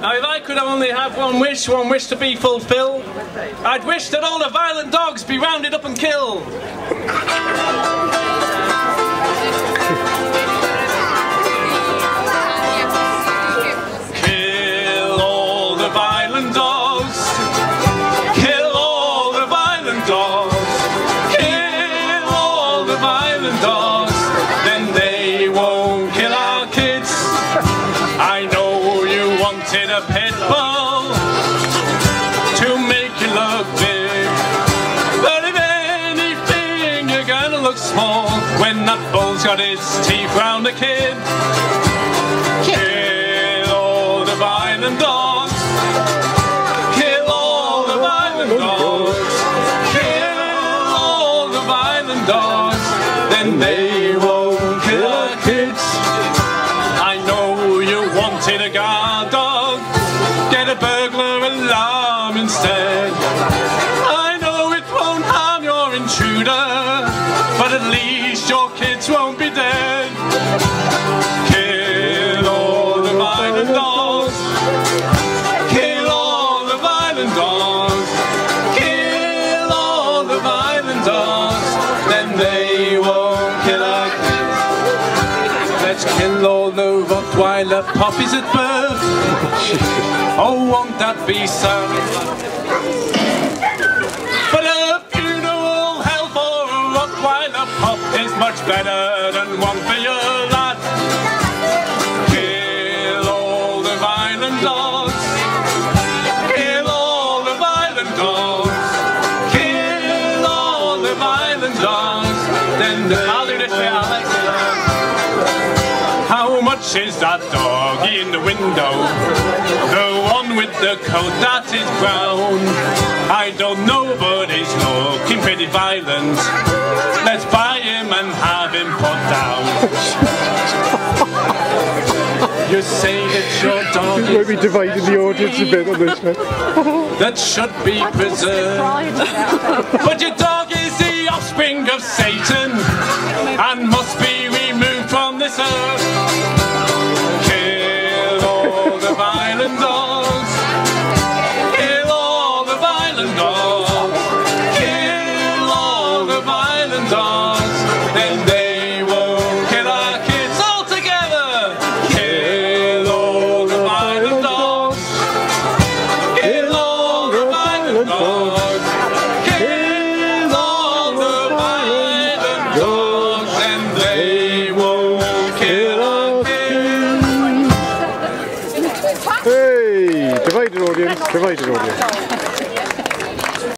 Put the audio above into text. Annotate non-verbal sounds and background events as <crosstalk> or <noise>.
Now, if I could only have one wish, one wish to be fulfilled, I'd wish that all the violent dogs be rounded up and killed. Kill all the violent dogs. Kill all the violent dogs. Kill all the violent dogs. Look small when that bull's got his teeth round a kid. Kill all the violent dogs. Kill all the violent dogs. Kill all the violent dogs. Then they won't kill our kids. I know you wanted a guard dog. Get a burglar alarm instead. Your but at least your kids won't be dead. Kill all the violent dogs. Kill all the violent dogs. Kill all the violent dogs. Then they won't kill our kids. Let's kill all the Rottweiler puppies at birth. <laughs> Oh, won't that be some? A Rottweiler pup is much better than one for your lad. Kill all the violent dogs. Kill all the violent dogs. Kill all the violent dogs. Then the. How much is that doggy in the window? The one coat that is brown. I don't know, but he's looking pretty violent. Let's buy him and have him put down. You say that your dog Maybe is dividing the audience a bit on this one. <laughs> that should be preserved. But your dog is the offspring of Satan and must be Hey, divided audience, divided audience.